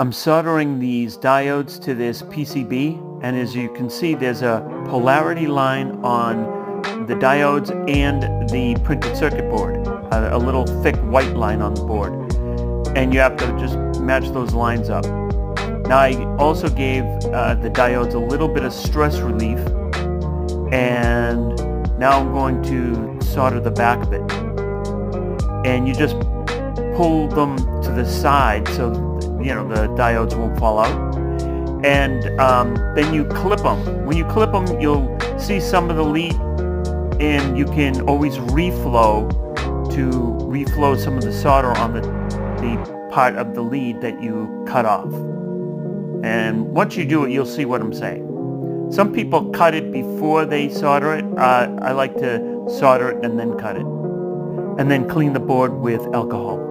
I'm soldering these diodes to this PCB and as you can see there's a polarity line on the diodes and the printed circuit board, a, little thick white line on the board. And you have to just match those lines up. Now I also gave uh, the diodes a little bit of stress relief and now I'm going to solder the back of it. And you just pull them to the side so you know the diodes won't fall out. And um, then you clip them. When you clip them, you'll see some of the lead and you can always reflow to reflow some of the solder on the, the part of the lead that you cut off. And once you do it, you'll see what I'm saying. Some people cut it before they solder it. Uh, I like to solder it and then cut it. And then clean the board with alcohol.